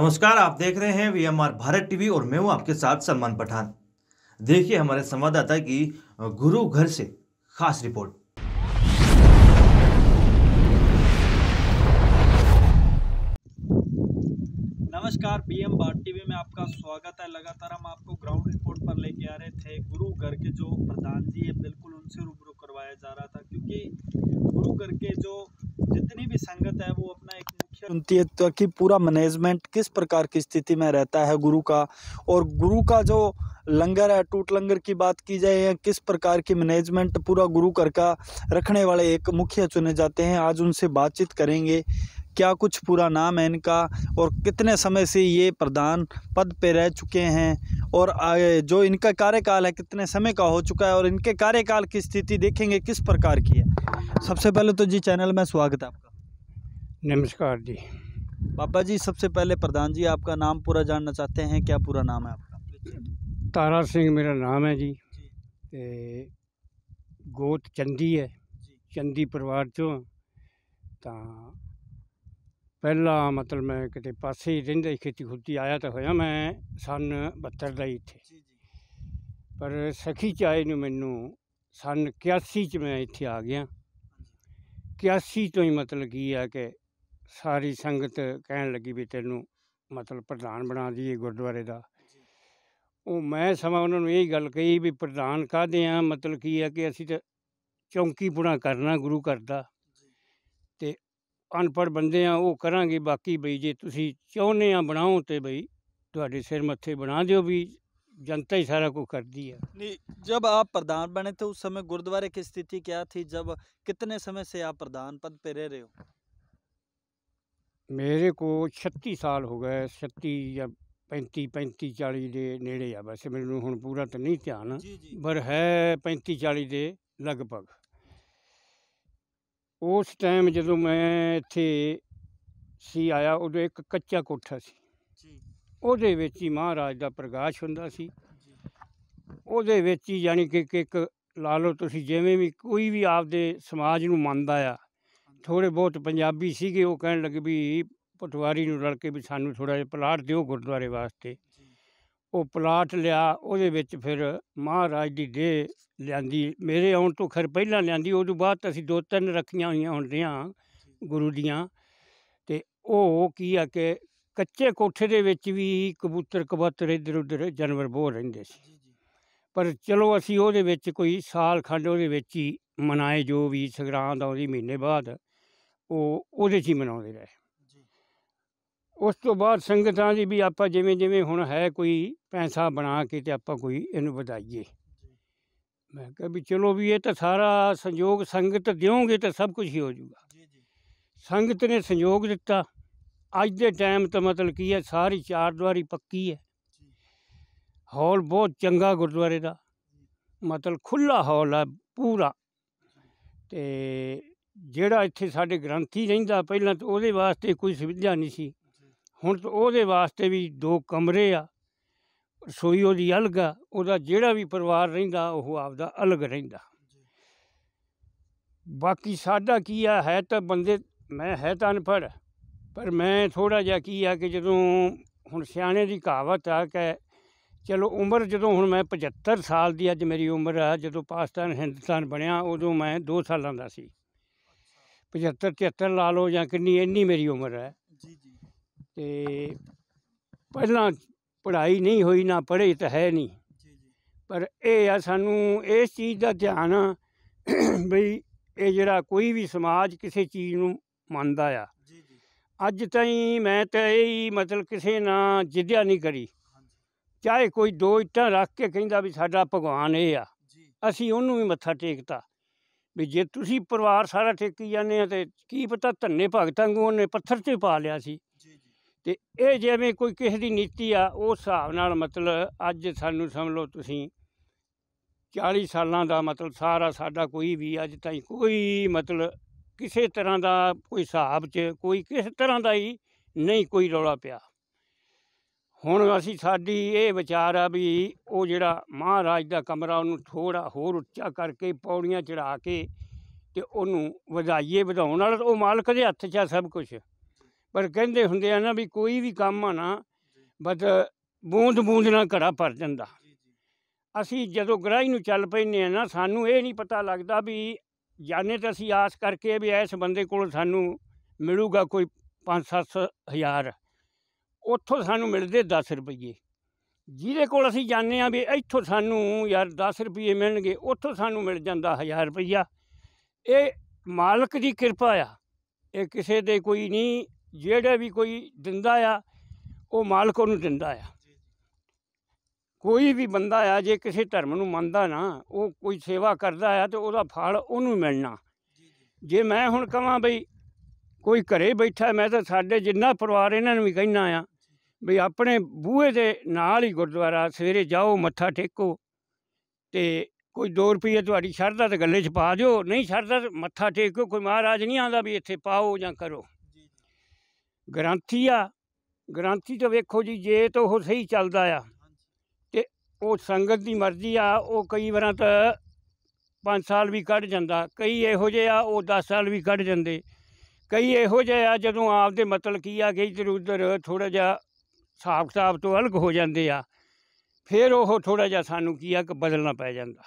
नमस्कार, आप देख रहे हैं वीएमआर भारत टीवी और मैं हूँ आपके साथ सलमान पठान। देखिए हमारे संवाददाता की गुरु घर से खास रिपोर्ट। नमस्कार बीएम बार टीवी में आपका स्वागत है। लगातार हम आपको ग्राउंड रिपोर्ट पर लेके आ रहे थे। गुरु घर के जो प्रधान जी है, बिल्कुल उनसे रूबरू करवाया जा रहा था, क्योंकि गुरु घर के जो जितनी भी संगत है, वो अपना एक मुख्य सुनती है तो कि पूरा मैनेजमेंट किस प्रकार की स्थिति में रहता है गुरु का? और गुरु का जो लंगर है, टूट लंगर की बात की जाए या किस प्रकार की मैनेजमेंट पूरा गुरु कर का रखने वाले एक मुखिया चुने जाते हैं, आज उनसे बातचीत करेंगे। क्या कुछ पूरा नाम है इनका? और कितने समय से ये प्रधान पद पे रह चुके हैं? और जो इनका कार्यकाल है कितने समय का हो चुका है और इनके कार्यकाल की स्थिति देखेंगे किस प्रकार की है। सबसे पहले तो जी चैनल में स्वागत है आपका। नमस्कार जी। बाबा जी सबसे पहले प्रधान जी आपका नाम पूरा जानना चाहते हैं क्या पूरा नाम है आपका? तारा सिंह मेरा नाम है जी, जी। गोत चंदी है। चंदी परिवार चो। ਪਹਿਲਾਂ ਮਤਲਬ ਮੈਂ ਕਿਤੇ ਪਾਸੇ ਹੀ ਰਹਿੰਦਾ ਸੀ ਖੇਤੀ ਖੁੱਤੀ ਆਇਆ ਤਾਂ ਹੋਇਆ ਮੈਂ ਸਨ 72 ਦਾ ਹੀ ਇੱਥੇ। ਪਰ ਸਖੀ ਚ ਆਏ ਨੂੰ ਮੈਨੂੰ ਸਨ 81 ਚ ਮੈਂ ਇੱਥੇ ਆ ਗਿਆ। 81 ਤੋਂ ਹੀ ਮਤਲਬ ਕੀ ਹੈ ਕਿ ਸਾਰੀ ਸੰਗਤ ਕਹਿਣ ਲੱਗੀ ਵੀ ਤੈਨੂੰ ਮਤਲਬ ਪ੍ਰਧਾਨ ਬਣਾ ਦਈਏ ਗੁਰਦੁਆਰੇ ਦਾ। ਉਹ ਮੈਂ ਸਮਾਂ ਉਹਨਾਂ ਨੂੰ ਇਹ ਗੱਲ ਕਹੀ ਵੀ ਪ੍ਰਧਾਨ ਕਾਹਦੇ ਆ? ਮਤਲਬ ਕੀ ਹੈ ਕਿ ਅਸੀਂ ਤਾਂ ਚੌਂਕੀ ਪੁਣਾ ਕਰਨਾ ਗੁਰੂ ਘਰ ਦਾ। ਅਨਪੜ੍ਹ ਬੰਦੇ ਆ ਉਹ ਕਰਾਂਗੇ ਬਾਕੀ ਬਈ ਜੇ ਤੁਸੀਂ ਚਾਹੁੰਦੇ ਆ ਬਣਾਓ ਤੇ ਬਈ ਤੁਹਾਡੇ ਸਿਰ ਮੱਥੇ ਬਣਾ ਦਿਓ ਵੀ ਜਨਤਾ ਹੀ ਸਾਰਾ ਕੁਝ ਕਰਦੀ ਆ नहीं जब आप प्रधान बने थे उस समय गुरुद्वारे की स्थिति क्या थी जब कितने समय से आप प्रधान पद पे रह रहे हो ਮੇਰੇ ਕੋਲ 36 ਸਾਲ ਹੋ ਗਏ 36 ਜਾਂ 35 35 40 ਦੇ ਨੇੜੇ ਆ ਵੈਸੇ ਮੈਨੂੰ ਹੁਣ ਪੂਰਾ ਤਾਂ ਨਹੀਂ ਧਿਆਨ जी जी ਪਰ ਹੈ 35 40 ਦੇ ਲਗਭਗ ਉਸ ਟਾਈਮ ਜਦੋਂ ਮੈਂ ਇੱਥੇ ਸੀ ਆਇਆ ਉਦੋਂ ਇੱਕ ਕੱਚਾ ਕੋਠਾ ਸੀ। ਜੀ। ਉਹਦੇ ਵਿੱਚ ਹੀ ਮਹਾਰਾਜ ਦਾ ਪ੍ਰਕਾਸ਼ ਹੁੰਦਾ ਸੀ। ਉਹਦੇ ਵਿੱਚ ਹੀ ਯਾਨੀ ਕਿ ਇੱਕ ਲਾ ਲਓ ਤੁਸੀਂ ਜਿਵੇਂ ਵੀ ਕੋਈ ਵੀ ਆਪਦੇ ਸਮਾਜ ਨੂੰ ਮੰਨਦਾ ਆ ਥੋੜੇ ਬਹੁਤ ਪੰਜਾਬੀ ਸੀਗੇ ਉਹ ਕਹਿਣ ਲੱਗੇ ਵੀ ਪਟਵਾਰੀ ਨੂੰ ਰਲ ਕੇ ਵੀ ਸਾਨੂੰ ਥੋੜਾ ਜਿਹਾ ਪਲਾਟ ਦਿਓ ਗੁਰਦੁਆਰੇ ਵਾਸਤੇ। ਉਹ ਪਲਾਟ ਲਿਆ ਉਹਦੇ ਵਿੱਚ ਫਿਰ ਮਹਾਰਾਜ ਦੀ ਦੇਹ ਲਿਆਂਦੀ। ਮੇਰੇ ਆਉਣ ਤੋਂ ਖਰ ਪਹਿਲਾਂ ਲਿਆਂਦੀ ਉਹ ਤੋਂ ਬਾਅਦ ਅਸੀਂ ਦੋ ਤਿੰਨ ਰੱਖੀਆਂ ਹੋਈਆਂ ਹੁੰਦੀਆਂ ਗੁਰੂ ਦੀਆਂ। ਤੇ ਉਹ ਕੀ ਆ ਕਿ ਕੱਚੇ ਕੋਠੇ ਦੇ ਵਿੱਚ ਵੀ ਕਬੂਤਰ ਕਬੂਤਰ ਇੱਧਰ ਉੱਧਰ ਜਾਨਵਰ ਬਹੁਤ ਰਹਿੰਦੇ ਸੀ। ਪਰ ਚਲੋ ਅਸੀਂ ਉਹਦੇ ਵਿੱਚ ਕੋਈ ਸਾਲ ਖੰਡ ਉਹਦੇ ਵਿੱਚ ਹੀ ਮਨਾਏ ਜੋ ਵੀ ਸੰਗਰਾਂਦ ਉਹਦੀ ਮਹੀਨੇ ਬਾਅਦ ਉਹ ਉਹਦੇ 'ਚ ਹੀ ਮਨਾਉਂਦੇ ਰਹੇ। ਉਸ ਤੋਂ ਬਾਅਦ ਸੰਗਤਾਂ ਦੀ ਵੀ ਆਪਾਂ ਜਿਵੇਂ ਜਿਵੇਂ ਹੁਣ ਹੈ ਕੋਈ ਪੈਸਾ ਬਣਾ ਕੇ ਤੇ ਆਪਾਂ ਕੋਈ ਇਹਨੂੰ ਵਧਾਈਏ। ਮੈਂ ਕਿਹਾ ਵੀ ਚਲੋ ਵੀ ਇਹ ਤਾਂ ਸਾਰਾ ਸੰਯੋਗ ਸੰਗਤ ਦਿਓਗੇ ਤਾਂ ਸਭ ਕੁਝ ਹੀ ਹੋ ਜਾਊਗਾ ਸੰਗਤ ਨੇ ਸੰਯੋਗ ਦਿੱਤਾ। ਅੱਜ ਦੇ ਟਾਈਮ ਤਾਂ ਮਤਲਬ ਕੀ ਹੈ ਸਾਰੀ ਚਾਰ ਦੁਆਰੀ ਪੱਕੀ ਹੈ। ਹਾਲ ਬਹੁਤ ਚੰਗਾ ਗੁਰਦੁਆਰੇ ਦਾ। ਮਤਲਬ ਖੁੱਲਾ ਹਾਲ ਹੈ ਪੂਰਾ। ਤੇ ਜਿਹੜਾ ਇੱਥੇ ਸਾਡੇ ਗ੍ਰੰਥੀ ਰਹਿੰਦਾ ਪਹਿਲਾਂ ਤਾਂ ਉਹਦੇ ਵਾਸਤੇ ਕੋਈ ਸੁਵਿਧਾ ਨਹੀਂ ਸੀ। ਹੁਣ ਉਹਦੇ ਵਾਸਤੇ ਵੀ ਦੋ ਕਮਰੇ ਆ ਰਸੋਈ ਉਹਦੀ ਅਲੱਗ ਆ ਉਹਦਾ ਜਿਹੜਾ ਵੀ ਪਰਿਵਾਰ ਰਹਿੰਦਾ ਉਹ ਆਪਦਾ ਅਲੱਗ ਰਹਿੰਦਾ। ਬਾਕੀ ਸਾਡਾ ਕੀ ਆ ਹੈ ਤਾਂ ਬੰਦੇ ਮੈਂ ਹੈ ਤਾਂ ਅਨਪੜ੍ਹ ਪਰ ਮੈਂ ਥੋੜਾ ਜਿਹਾ ਕੀ ਆ ਕਿ ਜਦੋਂ ਹੁਣ ਸਿਆਣੇ ਦੀ ਕਹਾਵਤ ਆ ਕਿ ਚਲੋ ਉਮਰ ਜਦੋਂ ਹੁਣ ਮੈਂ 75 ਸਾਲ ਦੀ ਅੱਜ ਮੇਰੀ ਉਮਰ ਆ ਜਦੋਂ ਪਾਕਿਸਤਾਨ ਹਿੰਦੁਸਤਾਨ ਬਣਿਆ ਉਦੋਂ ਮੈਂ 2 ਸਾਲਾਂ ਦਾ ਸੀ। 75 73 ਲਾ ਲਓ ਜਾਂ ਕਿੰਨੀ ਇੰਨੀ ਮੇਰੀ ਉਮਰ ਹੈ। ਤੇ ਪਹਿਲਾਂ ਪੜ੍ਹਾਈ ਨਹੀਂ ਹੋਈ ਨਾ ਪੜ੍ਹੇ ਤਾਂ ਹੈ ਨਹੀਂ। ਪਰ ਇਹ ਆ ਸਾਨੂੰ ਇਸ ਚੀਜ਼ ਦਾ ਧਿਆਨ ਆ ਬਈ ਇਹ ਜਿਹੜਾ ਕੋਈ ਵੀ ਸਮਾਜ ਕਿਸੇ ਚੀਜ਼ ਨੂੰ ਮੰਨਦਾ ਆ। ਅੱਜ ਤਾਈਂ ਮੈਂ ਤਾਂ ਇਹ ਹੀ ਮਤਲਬ ਕਿਸੇ ਨਾਲ ਜਿੱਦਿਆ ਨਹੀਂ ਕਰੀ। ਚਾਹੇ ਕੋਈ ਦੋ ਇੱਟਾਂ ਰੱਖ ਕੇ ਕਹਿੰਦਾ ਵੀ ਸਾਡਾ ਭਗਵਾਨ ਇਹ ਆ। ਅਸੀਂ ਉਹਨੂੰ ਵੀ ਮੱਥਾ ਟੇਕਤਾ। ਵੀ ਜੇ ਤੁਸੀਂ ਪਰਿਵਾਰ ਸਾਰਾ ਟੇਕੀ ਜਾਂਦੇ ਆ ਤੇ ਕੀ ਪਤਾ ਧੰਨੇ ਭਗਤਾਂ ਨੂੰ ਉਹਨੇ ਪੱਥਰ ਤੇ ਪਾ ਲਿਆ ਸੀ। ਤੇ ਇਹ ਜਿਵੇਂ ਕੋਈ ਕਿਸੇ ਦੀ ਨੀਤੀ ਆ ਉਸ ਹਿਸਾਬ ਨਾਲ ਮਤਲਬ ਅੱਜ ਸਾਨੂੰ ਸਮਝ ਲਓ ਤੁਸੀਂ 40 ਸਾਲਾਂ ਦਾ ਮਤਲਬ ਸਾਰਾ ਸਾਡਾ ਕੋਈ ਵੀ ਅੱਜ ਤਾਈਂ ਕੋਈ ਮਤਲਬ ਕਿਸੇ ਤਰ੍ਹਾਂ ਦਾ ਕੋਈ ਹਿਸਾਬ 'ਚ ਕੋਈ ਕਿਸੇ ਤਰ੍ਹਾਂ ਦਾ ਹੀ ਨਹੀਂ ਕੋਈ ਰੌਲਾ ਪਿਆ। ਹੁਣ ਅਸੀਂ ਸਾਡੀ ਇਹ ਵਿਚਾਰ ਆ ਵੀ ਉਹ ਜਿਹੜਾ ਮਹਾਰਾਜ ਦਾ ਕਮਰਾ ਉਹਨੂੰ ਥੋੜਾ ਹੋਰ ਉੱਚਾ ਕਰਕੇ ਪੌੜੀਆਂ ਚੜਾ ਕੇ ਤੇ ਉਹਨੂੰ ਵਧਾਈਏ, ਵਧਾਉਣ ਵਾਲਾ ਉਹ ਮਾਲਕ ਦੇ ਹੱਥ 'ਚ ਆ ਸਭ ਕੁਝ ਪਰ ਕਹਿੰਦੇ ਹੁੰਦੇ ਆ ਨਾ ਵੀ ਕੋਈ ਵੀ ਕੰਮ ਆ ਨਾ ਬਸ ਬੂੰਦ ਬੂੰਦ ਨਾਲ ਘੜਾ ਭਰ ਜਾਂਦਾ। ਅਸੀਂ ਜਦੋਂ ਗ੍ਰਾਹੀ ਨੂੰ ਚੱਲ ਪੈਂਦੇ ਆ ਨਾ ਸਾਨੂੰ ਇਹ ਨਹੀਂ ਪਤਾ ਲੱਗਦਾ ਵੀ ਜਾਣੇ ਤਾਂ ਅਸੀਂ ਆਸ ਕਰਕੇ ਵੀ ਇਸ ਬੰਦੇ ਕੋਲ ਸਾਨੂੰ ਮਿਲੂਗਾ ਕੋਈ 5-7 ਹਜ਼ਾਰ। ਉੱਥੋਂ ਸਾਨੂੰ ਮਿਲਦੇ 10 ਰੁਪਏ ਜਿਹਦੇ ਕੋਲ ਅਸੀਂ ਜਾਂਦੇ ਆ ਵੀ ਇੱਥੋਂ ਸਾਨੂੰ ਯਾਰ 10 ਰੁਪਏ ਮਿਲਣਗੇ ਉੱਥੋਂ ਸਾਨੂੰ ਮਿਲ ਜਾਂਦਾ 1000 ਰੁਪਈਆ। ਇਹ ਮਾਲਕ ਦੀ ਕਿਰਪਾ ਆ। ਇਹ ਕਿਸੇ ਦੇ ਕੋਈ ਨਹੀਂ ਜਿਹੜੇ ਵੀ ਕੋਈ ਦਿੰਦਾ ਆ ਉਹ ਮਾਲਕ ਉਹਨੂੰ ਦਿੰਦਾ ਆ। ਕੋਈ ਵੀ ਬੰਦਾ ਆ ਜੇ ਕਿਸੇ ਧਰਮ ਨੂੰ ਮੰਨਦਾ ਨਾ ਉਹ ਕੋਈ ਸੇਵਾ ਕਰਦਾ ਆ ਤੇ ਉਹਦਾ ਫਲ ਉਹਨੂੰ ਮਿਲਣਾ। ਜੇ ਮੈਂ ਹੁਣ ਕਹਾਂ ਬਈ ਕੋਈ ਘਰੇ ਬੈਠਾ ਮੈਂ ਤਾਂ ਸਾਡੇ ਜਿੰਨਾ ਪਰਿਵਾਰ ਇਹਨਾਂ ਨੂੰ ਵੀ ਕਹਿਣਾ ਆ ਵੀ ਆਪਣੇ ਬੂਹੇ ਦੇ ਨਾਲ ਹੀ ਗੁਰਦੁਆਰਾ ਸਵੇਰੇ ਜਾਓ ਮੱਥਾ ਟੇਕੋ ਤੇ ਕੋਈ 2 ਰੁਪਏ ਤੁਹਾਡੀ ਸ਼ਰਧਾ ਤੇ ਗੱਲੇ 'ਚ ਪਾ ਦਿਓ ਨਹੀਂ ਸ਼ਰਧਾ ਮੱਥਾ ਟੇਕੋ ਕੋਈ ਮਹਾਰਾਜ ਨਹੀਂ ਆਂਦਾ ਵੀ ਇੱਥੇ ਪਾਓ ਜਾਂ ਕਰੋ। ਗ੍ਰੰਥੀ ਆ। ਗ੍ਰੰਥੀ ਤੋਂ ਵੇਖੋ ਜੀ, ਜੇ ਤਾਂ ਉਹ ਸਹੀ ਚੱਲਦਾ ਆ ਤੇ ਉਹ ਸੰਗਤ ਦੀ ਮਰਜ਼ੀ ਆ, ਉਹ ਕਈ ਵਾਰਾਂ ਤਾਂ 5 ਸਾਲ ਵੀ ਕੱਢ ਜਾਂਦਾ। ਕਈ ਇਹੋ ਜਿਹੇ ਆ, ਉਹ 10 ਸਾਲ ਵੀ ਕੱਢ ਜਾਂਦੇ। ਕਈ ਇਹੋ ਜਿਹੇ ਆ, ਜਦੋਂ ਆਪਦੇ ਮਤਲਬ ਕੀ ਆ ਕਿ ਇੱਧਰ ਉੱਧਰ ਥੋੜਾ ਜਿਹਾ ਹਿਸਾਬ ਕਿਤਾਬ ਤੋਂ ਅਲੱਗ ਹੋ ਜਾਂਦੇ ਆ, ਫਿਰ ਉਹ ਥੋੜਾ ਜਿਹਾ ਸਾਨੂੰ ਕੀ ਆ, ਕਿ ਬਦਲਣਾ ਪੈ ਜਾਂਦਾ।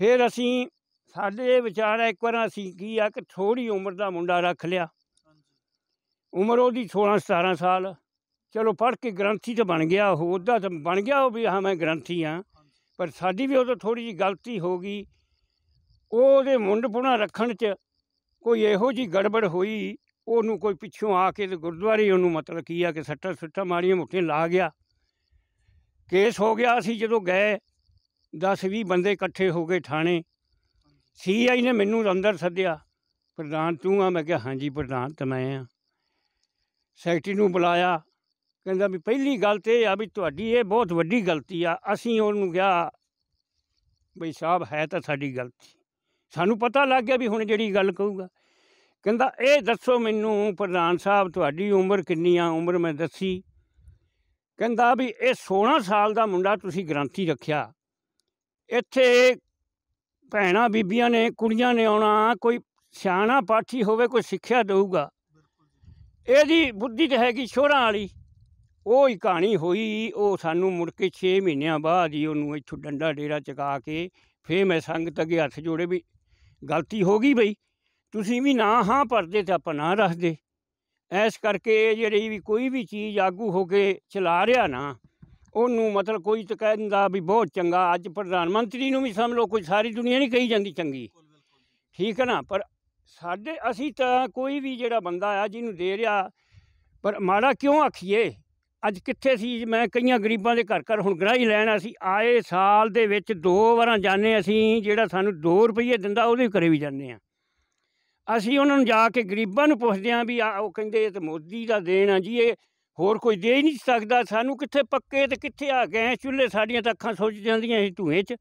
ਫਿਰ ਅਸੀਂ, ਸਾਡੇ ਵਿਚਾਰ ਆ, ਇੱਕ ਵਾਰ ਅਸੀਂ ਕੀ ਆ, ਕਿ ਥੋੜੀ ਉਮਰ ਦਾ ਮੁੰਡਾ ਰੱਖ ਲਿਆ। ਉਮਰ ਉਹਦੀ 16 17 ਸਾਲ। ਚਲੋ ਪੜ੍ਹ ਕੇ ਗ੍ਰੰਥੀ ਤਾਂ ਬਣ ਗਿਆ, ਉਹ ਉਹਦਾ ਤਾਂ ਬਣ ਗਿਆ ਉਹ ਵੀ ਹਾਂ ਮੈਂ ਗ੍ਰੰਥੀ ਹਾਂ ਪਰ ਸਾਡੀ ਵੀ ਉਦੋਂ ਥੋੜੀ ਜਿਹੀ ਗਲਤੀ ਹੋ ਗਈ। ਉਹਦੇ ਮੁੰਡਪੁਣਾ ਰੱਖਣ 'ਚ ਕੋਈ ਇਹੋ ਜੀ ਗੜਬੜ ਹੋਈ, ਉਹਨੂੰ ਕੋਈ ਪਿੱਛੋਂ ਆ ਕੇ ਤੇ ਗੁਰਦੁਆਰੇ ਉਹਨੂੰ ਮਤਲਬ ਕੀ ਆ ਕਿ ਸੱਟਾਂ ਸੁੱਟਾਂ ਮਾਰੀਆਂ, ਮੁੱਠੀਆਂ ਲਾ ਗਿਆ। ਕੇਸ ਹੋ ਗਿਆ ਅਸੀਂ ਜਦੋਂ ਗਏ 10 20 ਬੰਦੇ ਇਕੱਠੇ ਹੋ ਗਏ ਥਾਣੇ। ਸੀਆਈ ਨੇ ਮੈਨੂੰ ਅੰਦਰ ਸੱਦਿਆ, ਪ੍ਰਧਾਨ ਤੂੰ ਆ? ਮੈਂ ਕਿਹਾ, ਹਾਂਜੀ ਪ੍ਰਧਾਨ ਤਾਂ ਮੈਂ ਆ। ਸੈਕਟਰੀ ਨੂੰ ਬੁਲਾਇਆ। ਕਹਿੰਦਾ ਵੀ ਪਹਿਲੀ ਗੱਲ ਤੇ ਇਹ ਆ ਵੀ ਤੁਹਾਡੀ ਇਹ ਬਹੁਤ ਵੱਡੀ ਗਲਤੀ ਆ। ਅਸੀਂ ਉਹਨੂੰ ਕਿਹਾ, ਬਈ ਸਾਹਿਬ, ਹੈ ਤਾਂ ਸਾਡੀ ਗਲਤੀ। ਸਾਨੂੰ ਪਤਾ ਲੱਗ ਗਿਆ ਵੀ ਹੁਣ ਜਿਹੜੀ ਗੱਲ ਕਹੂਗਾ। ਕਹਿੰਦਾ, ਇਹ ਦੱਸੋ ਮੈਨੂੰ ਪ੍ਰਧਾਨ ਸਾਹਿਬ, ਤੁਹਾਡੀ ਉਮਰ ਕਿੰਨੀ ਆ? ਉਮਰ ਮੈਂ ਦੱਸੀ। ਕਹਿੰਦਾ ਵੀ ਇਹ 16 ਸਾਲ ਦਾ ਮੁੰਡਾ ਤੁਸੀਂ ਗ੍ਰੰਥੀ ਰੱਖਿਆ। ਇੱਥੇ ਭੈਣਾਂ ਬੀਬੀਆਂ ਨੇ, ਕੁੜੀਆਂ ਨੇ ਆਉਣਾ, ਕੋਈ ਸਿਆਣਾ ਪਾਠੀ ਹੋਵੇ, ਕੋਈ ਸਿੱਖਿਆ ਦੇਊਗਾ। ਇਹਦੀ ਬੁੱਧੀ ਤੇ ਹੈਗੀ ਸ਼ੋਰਾਂ ਵਾਲੀ। ਉਹ ਹੀ ਕਹਾਣੀ ਹੋਈ ਉਹ ਸਾਨੂੰ ਮੁੜ ਕੇ 6 ਮਹੀਨਿਆਂ ਬਾਅਦ ਹੀ ਉਹਨੂੰ ਇੱਥੋਂ ਡੰਡਾ ਡੇਰਾ ਚਕਾ ਕੇ ਫੇਰ ਮੈਂ ਸੰਗਤ ਅੱਗੇ ਹੱਥ ਜੋੜੇ ਵੀ ਗਲਤੀ ਹੋ ਗਈ ਬਈ। ਤੁਸੀਂ ਵੀ ਨਾ ਹਾਂ ਭਰਦੇ ਤੇ ਆਪਾਂ ਨਾ ਰੱਖਦੇ। ਐਸ ਕਰਕੇ ਇਹ ਜਿਹੜੀ ਵੀ ਕੋਈ ਵੀ ਚੀਜ਼ ਆਗੂ ਹੋ ਕੇ ਚਲਾ ਰਿਹਾ ਨਾ ਉਹਨੂੰ ਮਤਲਬ ਕੋਈ ਤਾਂ ਕਹਿੰਦਾ ਵੀ ਬਹੁਤ ਚੰਗਾ ਅੱਜ ਪ੍ਰਧਾਨ ਮੰਤਰੀ ਨੂੰ ਵੀ ਸਮਝ ਲਓ ਕੋਈ ਸਾਰੀ ਦੁਨੀਆ ਨਹੀਂ ਕਹੀ ਜਾਂਦੀ ਚੰਗੀ। ਠੀਕ ਹੈ ਨਾ? ਪਰ ਸਾਡੇ, ਅਸੀਂ ਤਾਂ ਕੋਈ ਵੀ ਜਿਹੜਾ ਬੰਦਾ ਆ, ਜਿਹਨੂੰ ਦੇ ਰਿਹਾ, ਪਰ ਮਾੜਾ ਕਿਉਂ ਆਖੀਏ? ਅੱਜ ਕਿੱਥੇ ਸੀ? ਮੈਂ ਕਈਆਂ ਗਰੀਬਾਂ ਦੇ ਘਰ ਘਰ ਹੁਣ ਗ੍ਰਾਹੀ ਲੈਣ ਅਸੀਂ ਆਏ ਸਾਲ ਦੇ ਵਿੱਚ ਦੋ ਵਾਰਾਂ ਜਾਂਦੇ ਅਸੀਂ, ਜਿਹੜਾ ਸਾਨੂੰ 2 ਰੁਪਏ ਦਿੰਦਾ, ਉਹਦੇ ਘਰੇ ਵੀ ਜਾਂਦੇ ਆ। ਅਸੀਂ ਉਹਨਾਂ ਨੂੰ ਜਾ ਕੇ ਗਰੀਬਾਂ ਨੂੰ ਪੁੱਛਦੇ ਆ ਵੀ ਆ, ਉਹ ਕਹਿੰਦੇ ਇਹ ਤਾਂ ਮੋਦੀ ਦਾ ਦੇਣ ਆ ਜੀ, ਇਹ ਹੋਰ ਕੋਈ ਦੇ ਹੀ ਨਹੀਂ ਸਕਦਾ। ਸਾਨੂੰ ਕਿੱਥੇ ਪੱਕੇ ਤੇ ਕਿੱਥੇ ਆ ਗਏ ਚੁੱਲ੍ਹੇ ਸਾਡੀਆਂ ਤਾਂ ਅੱਖਾਂ ਸੁੱਜ ਜਾਂਦੀਆਂ ਸੀ ਧੂਏ 'ਚ।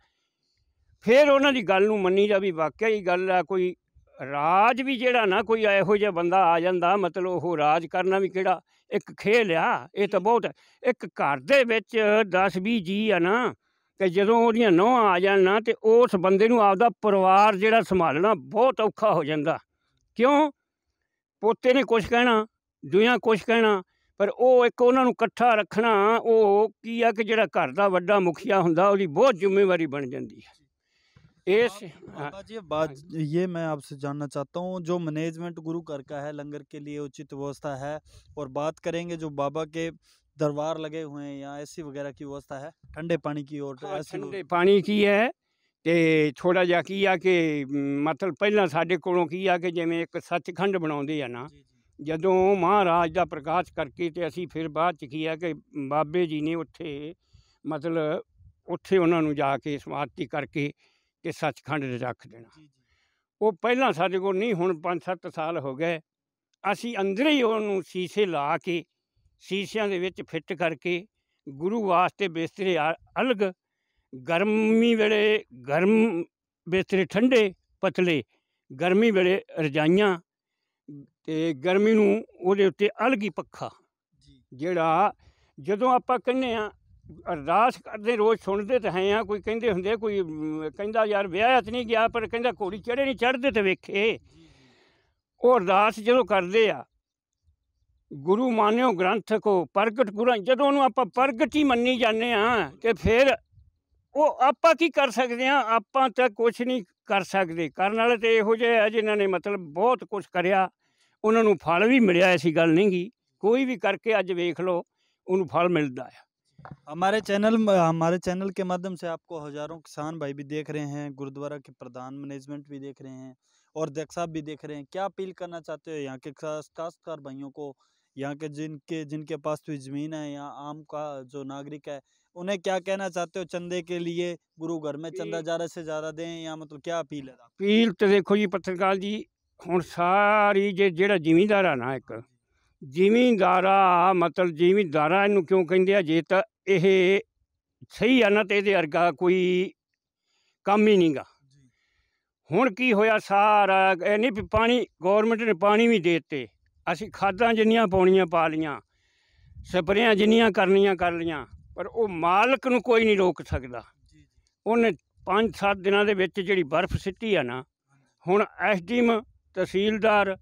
ਫਿਰ ਉਹਨਾਂ ਦੀ ਗੱਲ ਨੂੰ ਮੰਨੀ ਜਾ ਵੀ ਵਾਕਿਆ ਹੀ ਗੱਲ ਆ, ਕੋਈ ਰਾਜ ਵੀ ਜਿਹੜਾ ਨਾ ਕੋਈ ਇਹੋ ਜਿਹਾ ਬੰਦਾ ਆ ਜਾਂਦਾ ਮਤਲਬ ਉਹ ਰਾਜ ਕਰਨਾ ਵੀ ਕਿਹੜਾ? ਇੱਕ ਖੇਲ ਆ ਇਹ ਤਾਂ ਬਹੁਤ ਇੱਕ ਘਰ ਦੇ ਵਿੱਚ 10 20 ਜੀ ਆ ਨਾ ਤੇ ਜਦੋਂ ਉਹਦੀਆਂ ਨੌਂ ਆ ਜਾਣ ਨਾ ਤੇ ਉਸ ਬੰਦੇ ਨੂੰ ਆਪਦਾ ਪਰਿਵਾਰ ਜਿਹੜਾ ਸੰਭਾਲਣਾ ਬਹੁਤ ਔਖਾ ਹੋ ਜਾਂਦਾ। ਕਿਉਂ? ਪੋਤੇ ਨੇ ਕੁਝ ਕਹਿਣਾ ਦੁਆਂ ਕੁਝ ਕਹਿਣਾ ਪਰ ਉਹ ਇੱਕ ਉਹਨਾਂ ਨੂੰ ਇਕੱਠਾ ਰੱਖਣਾ ਉਹ ਕੀ ਆ ਕਿ ਜਿਹੜਾ ਘਰ ਦਾ ਵੱਡਾ ਮੁਖੀਆ ਹੁੰਦਾ ਉਹਦੀ ਬਹੁਤ ਜ਼ਿੰਮੇਵਾਰੀ ਬਣ ਜਾਂਦੀ ਹੈ। ਇਸ हाँ, बाबा जी बात ये मैं आपसे जानना चाहता हूँ जो मैनेजमेंट गुरु घर का है लंगर के लिए उचित व्यवस्था है और बात करेंगे जो बाबा के दरबार लगे हुए हैं यहाँ ऐसी वगैरह की व्यवस्था है ठंडे पानी की और ਹਾਂ, ऐसी ਠੰਡੇ ਪਾਣੀ ਕੀ ਹੈ ਤੇ ਥੋੜਾ ਜਿਹਾ ਕੀ ਆ ਕਿ ਮ, ਮਤਲਬ ਪਹਿਲਾਂ ਸਾਡੇ ਕੋਲੋਂ ਕੀ ਆ ਕਿ ਜਿਵੇਂ ਇੱਕ ਸੱਚਖੰਡ ਬਣਾਉਂਦੇ ਆ ਨਾ जी जी ਜਦੋਂ ਮਹਾਰਾਜ ਦਾ ਪ੍ਰਕਾਸ਼ ਕਰਕੇ ਤੇ ਅਸੀਂ ਫਿਰ ਬਾਅਦ ਚ ਕੀ ਆ ਕਿ ਬਾਬੇ ਜੀ ਨੇ ਉੱਥੇ ਮਤਲਬ ਉੱਥੇ ਉਹਨਾਂ ਨੂੰ ਜਾ ਕੇ ਸਮਾਧੀ ਕਰਕੇ ਕਿ ਸੱਚਖੰਡ ਰੱਖ ਦੇਣਾ। ਉਹ ਪਹਿਲਾਂ ਸਾਡੇ ਕੋਲ ਨਹੀਂ ਹੁਣ 5-7 ਸਾਲ ਹੋ ਗਏ। ਅਸੀਂ ਅੰਦਰ ਹੀ ਉਹਨੂੰ ਸੀਸੇ ਲਾ ਕੇ ਸੀਸਿਆਂ ਦੇ ਵਿੱਚ ਫਿੱਟ ਕਰਕੇ ਗੁਰੂ ਵਾਸਤੇ ਬਿਸਤਰੇ ਅਲਗ ਗਰਮੀ ਵੇਲੇ ਗਰਮ ਬਿਸਤਰੇ ਠੰਡੇ ਪਤਲੇ ਗਰਮੀ ਵੇਲੇ ਰਜਾਈਆਂ ਤੇ ਗਰਮੀ ਨੂੰ ਉਹਦੇ ਉੱਤੇ ਅਲਗ ਹੀ ਪੱਖਾ। ਜਿਹੜਾ ਜਦੋਂ ਆਪਾਂ ਕਹਿੰਨੇ ਆ ਅਰਦਾਸ ਕਰਦੇ, ਰੋਜ਼ ਸੁਣਦੇ ਤਾਂ ਹੈ ਆ, ਕੋਈ ਕਹਿੰਦੇ ਹੁੰਦੇ, ਕੋਈ ਕਹਿੰਦਾ ਯਾਰ ਵਿਆਹ ਤੇ ਨਹੀਂ ਗਿਆ, ਪਰ ਕਹਿੰਦਾ ਘੋੜੀ ਚੜੇ ਨਹੀਂ ਚੜਦੇ ਤੇ ਵੇਖੇ। ਉਹ ਅਰਦਾਸ ਜਦੋਂ ਕਰਦੇ ਆ, ਗੁਰੂ ਮਾਨਿਓ ਗ੍ਰੰਥ ਕੋ ਪ੍ਰਗਟ ਗੁਰਾਂ, ਜਦੋਂ ਉਹਨੂੰ ਆਪਾਂ ਪ੍ਰਗਟ ਹੀ ਮੰਨੀ ਜਾਂਦੇ ਆ ਤੇ ਫਿਰ ਉਹ ਆਪਾਂ ਕੀ ਕਰ ਸਕਦੇ ਆ ਆਪਾਂ ਤਾਂ ਕੁਝ ਨਹੀਂ ਕਰ ਸਕਦੇ। ਕਰਨ ਵਾਲੇ ਤੇ ਇਹੋ ਜਿਹੇ ਆ ਜਿਨ੍ਹਾਂ ਨੇ ਮਤਲਬ ਬਹੁਤ ਕੁਝ ਕਰਿਆ। ਉਹਨਾਂ ਨੂੰ ਫਲ ਵੀ ਮਿਲਿਆ, ਐਸੀ ਗੱਲ ਨਹੀਂ ਗੀ। ਕੋਈ ਵੀ ਕਰਕੇ ਅੱਜ ਵੇਖ ਲਓ, ਉਹਨੂੰ ਫਲ ਮਿਲਦਾ ਆ। हमारे चैनल में- हमारे चैनल के माध्यम से आपको हजारों किसान भाई भी देख रहे हैं गुरुद्वारा के प्रधान मैनेजमेंट भी देख रहे हैं और अध्यक्ष साहब भी देख रहे हैं क्या अपील करना चाहते हो यहाँ के खास काश्तकार भाइयों को यहाँ के जिनके जिनके पास भी ज़मीन है या आम का जो नागरिक है उन्हें क्या कहना चाहते हो चंदे के लिए गुरु घर में चंदा कि- ज़्यादा से ज़्यादा दें या मतलब क्या अपील है आपकी? ਅਪੀਲ ਤੇ ਦੇਖੋ ਜੀ ਪੱਤਰਕਾਰ ਜੀ ਹੁਣ ਸਾਰੀ ਜੇ ਜਿਹੜਾ ਜ਼ਿਮੀਂਦਾਰ ਆ ਨਾ ਇੱਕ ਜ਼ਿਮੀਂਦਾਰਾ ਮਤਲਬ ਜ਼ਿਮੀਂਦਾਰਾ ਇਹਨੂੰ ਕਿਉਂ ਕਹਿੰਦੇ ਆ ਜੇ ਤਾਂ ਇਹ ਸਹੀ ਆ ਨਾ ਤੇ ਇਹਦੇ ਵਰਗਾ ਕੋਈ ਕੰਮ ਹੀ ਨਹੀਂਗਾ ਹੁਣ ਕੀ ਹੋਇਆ ਸਾਰਾ ਇਹ ਨਹੀਂ ਵੀ ਪਾਣੀ ਗਵਰਨਮੈਂਟ ਨੇ ਪਾਣੀ ਵੀ ਦੇ ਦਿੱਤੇ। ਅਸੀਂ ਖਾਦਾਂ ਜਿੰਨੀਆਂ ਪਾਉਣੀਆਂ ਪਾ ਲੀਆਂ ਸਪਰੇਆਂ ਜਿੰਨੀਆਂ ਕਰਨੀਆਂ ਕਰ ਲੀਆਂ ਪਰ ਉਹ ਮਾਲਕ ਨੂੰ ਕੋਈ ਨਹੀਂ ਰੋਕ ਸਕਦਾ। ਉਹਨੇ 5-7 ਦਿਨਾਂ ਦੇ ਵਿੱਚ ਜਿਹੜੀ ਬਰਫ਼ ਸਿੱਟੀ ਆ ਨਾ ਹੁਣ ਐਸਡੀਐਮ ਤਹਿਸੀਲਦਾਰ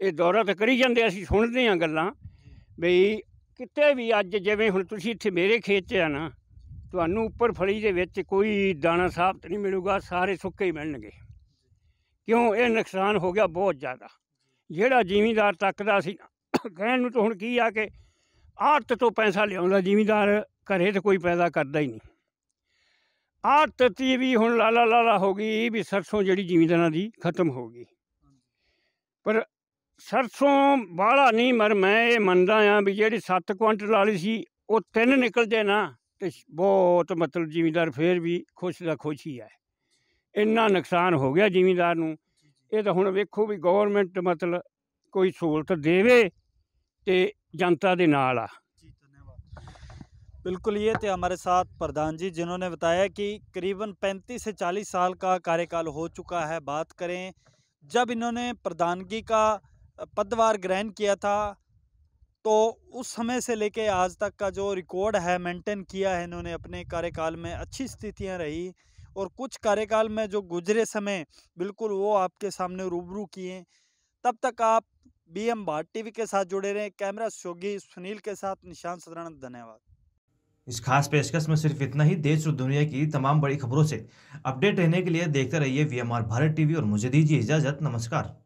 ਇਹ ਦੌਰਾ ਤਾਂ ਕਰੀ ਜਾਂਦੇ ਅਸੀਂ ਸੁਣਦੇ ਹਾਂ ਗੱਲਾਂ ਬਈ ਕਿਤੇ ਵੀ ਅੱਜ ਜਿਵੇਂ ਹੁਣ ਤੁਸੀਂ ਇੱਥੇ ਮੇਰੇ ਖੇਤ 'ਚ ਆ ਨਾ, ਤੁਹਾਨੂੰ ਉੱਪਰ ਫਲੀ ਦੇ ਵਿੱਚ ਕੋਈ ਦਾਣਾ ਸਾਬਤ ਨਹੀਂ ਮਿਲੂਗਾ, ਸਾਰੇ ਸੁੱਕੇ ਹੀ ਮਿਲਣਗੇ। ਕਿਉਂ? ਇਹ ਨੁਕਸਾਨ ਹੋ ਗਿਆ ਬਹੁਤ ਜ਼ਿਆਦਾ। ਜਿਹੜਾ ਜ਼ਿਮੀਂਦਾਰ ਤੱਕਦਾ ਸੀ, ਕਹਿਣ ਨੂੰ ਤਾਂ ਹੁਣ ਕੀ ਆ ਕਿ ਆੜਤ ਤੋਂ ਪੈਸਾ ਲਿਆਉਂਦਾ ਜ਼ਿਮੀਂਦਾਰ, ਘਰੇ 'ਤੇ ਕੋਈ ਪੈਦਾ ਕਰਦਾ ਹੀ ਨਹੀਂ। ਆੜਤ ਤੀ ਵੀ ਹੁਣ ਲਾਲਾ ਲਾਲਾ ਹੋ ਗਈ, ਵੀ ਸਰਸੋਂ ਜਿਹੜੀ ਜ਼ਿਮੀਂਦਾਰਾਂ ਦੀ ਖਤਮ ਹੋ ਗਈ। ਪਰ ਸਰਸੋਂ ਬਾਹਲਾ ਨਹੀਂ ਮਰ ਮੈਂ ਇਹ ਮੰਨਦਾ ਆ ਵੀ ਜਿਹੜੀ 7 ਕੁਇੰਟਲ ਵਾਲੀ ਸੀ ਉਹ ਤਿੰਨ ਨਿਕਲ ਜੇ ਨਾ ਤੇ ਬਹੁਤ ਮਤਲਬ ਜ਼ਿਮੀਂਦਾਰ ਫੇਰ ਵੀ ਖੁਸ਼ ਦਾ ਖੁਸ਼ ਹੀ ਹੈ ਇੰਨਾ ਨੁਕਸਾਨ ਹੋ ਗਿਆ ਜ਼ਿਮੀਂਦਾਰ ਨੂੰ ਇਹ ਤਾਂ ਹੁਣ ਵੇਖੋ ਵੀ ਗਵਰਨਮੈਂਟ ਮਤਲਬ ਕੋਈ ਸਹੂਲਤ ਦੇਵੇ ਤੇ ਜਨਤਾ ਦੇ ਨਾਲ ਆ जी धन्यवाद बिल्कुल ये थे हमारे साथ प्रधान जी जिन्होंने बताया कि करीबन 35 से 40 साल का कार्यकाल हो चुका है बात करें जब इन्होंने प्रधानगी का पदभार ग्रहण किया था। तो उस समय से लेके आज तक का जो रिकॉर्ड है, मेंटेन किया है इन्होंने अपने कार्यकाल में, अच्छी स्थितियाँ रही और कुछ कार्यकाल में जो गुजरे समय बिल्कुल वो आपके सामने रूबरू किए। तब तक आप बी एम भाट टीवी के साथ जुड़े रहें। कैमरा सहयोगी सुनील के साथ निशान सदरानंद, धन्यवाद। इस खास पेशकश में सिर्फ़ इतना ही। देश और दुनिया की तमाम बड़ी खबरों से अपडेट रहने के लिए देखते रहिए वी भारत टीवी और मुझे दीजिए इजाज़त। नमस्कार।